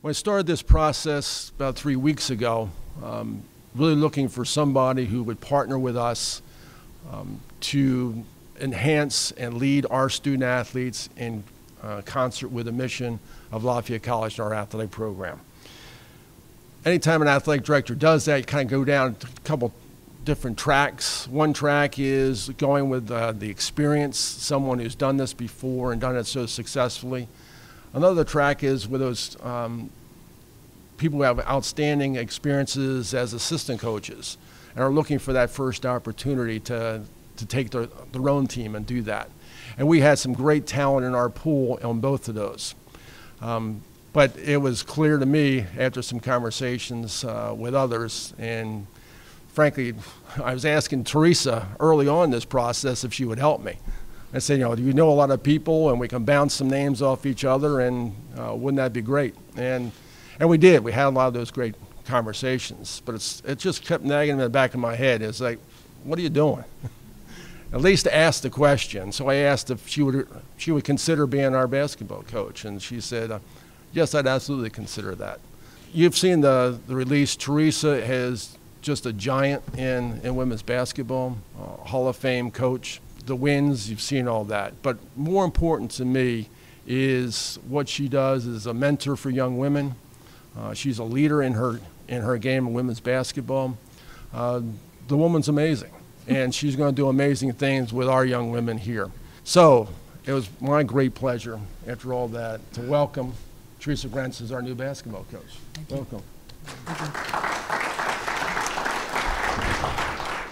When I started this process about three weeks ago, um, really looking for somebody who would partner with us um, to enhance and lead our student athletes in uh, concert with the mission of Lafayette College and our athletic program. Anytime an athletic director does that, you kind of go down a couple different tracks. One track is going with uh, the experience, someone who's done this before and done it so successfully. Another track is with those um, people who have outstanding experiences as assistant coaches and are looking for that first opportunity to, to take their, their own team and do that. And we had some great talent in our pool on both of those. Um, but it was clear to me after some conversations uh, with others, and frankly, I was asking Theresa early on this process if she would help me. I said, you know, you know a lot of people, and we can bounce some names off each other, and uh, wouldn't that be great? And and we did. We had a lot of those great conversations, but it's it just kept nagging in the back of my head. It's like, what are you doing? At least ask the question. So I asked if she would she would consider being our basketball coach, and she said, uh, yes, I'd absolutely consider that. You've seen the the release. Theresa is just a giant in in women's basketball, uh, Hall of Fame coach. The wins, you've seen all that. But more important to me is what she does as a mentor for young women uh, she's a leader in her in her game of women's basketball. Uh, the woman's amazing, and she's going to do amazing things with our young women here. So it was my great pleasure, after all that, to welcome Theresa Grentz as our new basketball coach. Thank welcome. You.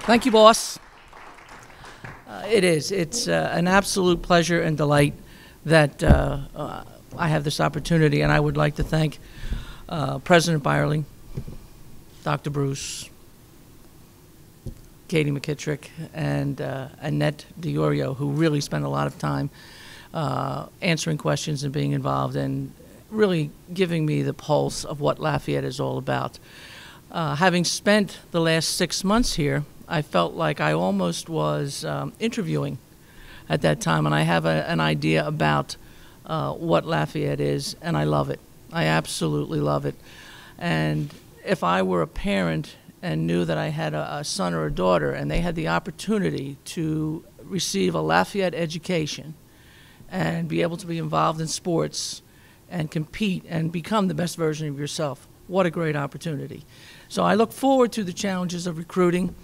Thank you, boss. It is. It's uh, an absolute pleasure and delight that uh, uh, I have this opportunity, and I would like to thank uh, President Byerly, Dr. Bruce, Katie McKittrick, and uh, Annette DiOrio, who really spent a lot of time answering questions and being involved and really giving me the pulse of what Lafayette is all about. Having spent the last six months here, I felt like I almost was um, interviewing at that time, and I have a, an idea about uh, what Lafayette is, and I love it. I absolutely love it. And if I were a parent and knew that I had a, a, son or a daughter and they had the opportunity to receive a Lafayette education and be able to be involved in sports and compete and become the best version of yourself, what a great opportunity. So I look forward to the challenges of recruiting.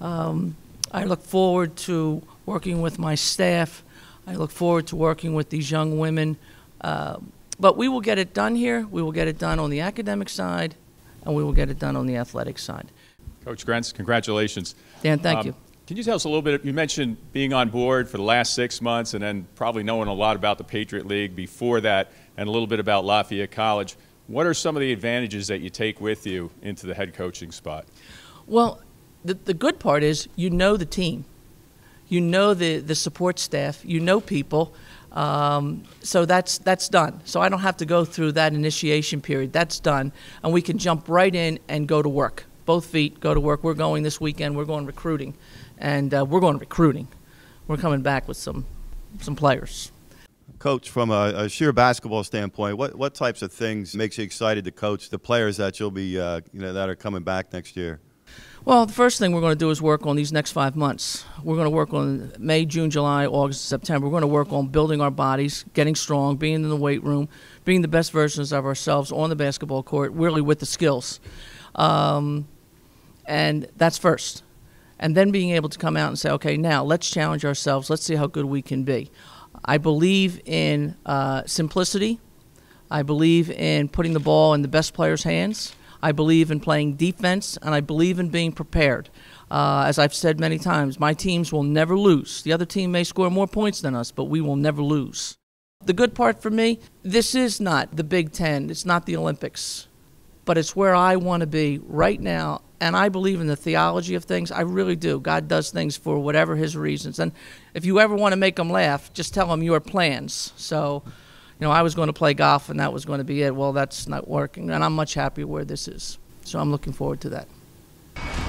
Um, I look forward to working with my staff. I look forward to working with these young women. Uh, but we will get it done here. We will get it done on the academic side, and we will get it done on the athletic side. Coach Grentz, congratulations. Dan, thank um, you. Can you tell us a little bit? You mentioned being on board for the last six months and then probably knowing a lot about the Patriot League before that and a little bit about Lafayette College. What are some of the advantages that you take with you into the head coaching spot? Well, the, the good part is you know the team, you know the, the support staff, you know people. Um, so that's that's done. So I don't have to go through that initiation period. That's done, and we can jump right in and go to work. Both feet go to work. We're going this weekend. We're going recruiting, and uh, we're going recruiting. We're coming back with some some players. Coach, from a, a, sheer basketball standpoint, what, what types of things makes you excited to coach the players that you'll be uh, you know that are coming back next year? Well, the first thing we're going to do is work on these next five months. We're going to work on May, June, July, August, September. We're going to work on building our bodies, getting strong, being in the weight room, being the best versions of ourselves on the basketball court, really with the skills. Um, and that's first. And then being able to come out and say, okay, now let's challenge ourselves. Let's see how good we can be. I believe in uh, simplicity. I believe in putting the ball in the best player's hands. I believe in playing defense, and I believe in being prepared. Uh, as I've said many times, my teams will never lose. The other team may score more points than us, but we will never lose. The good part for me, this is not the Big Ten, it's not the Olympics, but it's where I want to be right now. And I believe in the theology of things. I really do. God does things for whatever His reasons. And if you ever want to make them laugh, just tell them your plans. So you know, I was going to play golf and that was going to be it. Well, that's not working, and I'm much happier where this is. So I'm looking forward to that.